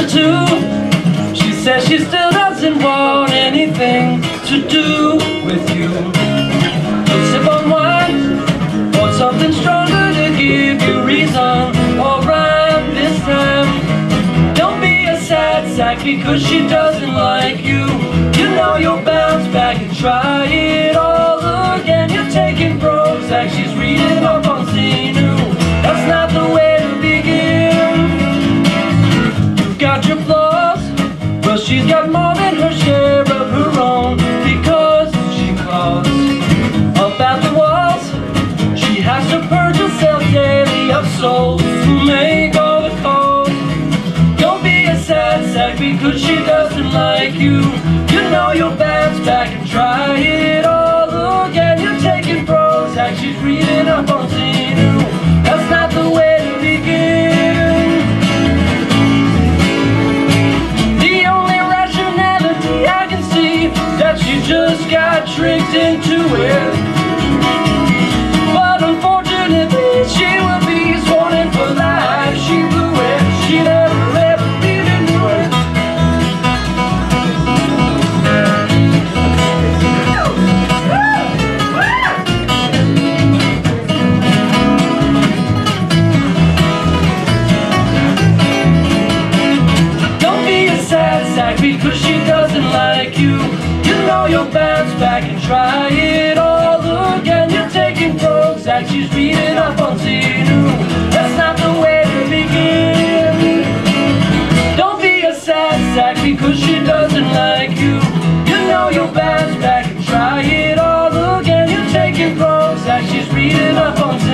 number two. She says she still doesn't want anything to do with you. Sip on wine or something stronger to give you reason or rhyme this time. Don't be a sad sack because she doesn't like you. You know you'll bounce back and try it all Got your flaws, but she's got more than her share of her own because she claws about the walls. She has to purge herself daily of souls who make all the calls. Don't be a sad sack because she doesn't like you. You know you'll bounce back and try it all again. You're taking Prozac, she's reading up on tricked into it. But unfortunately, she will be sworn in for life. She blew it. She never ever really knew it. Don't be a sad sack because she back and try it all again. You're taking Prozac, she's reading up on Tinu That's not the way to begin. Don't be a sad sack because she doesn't like you. You know you'll bounce back and try it all again. You're taking Prozac, she's reading up on Tinu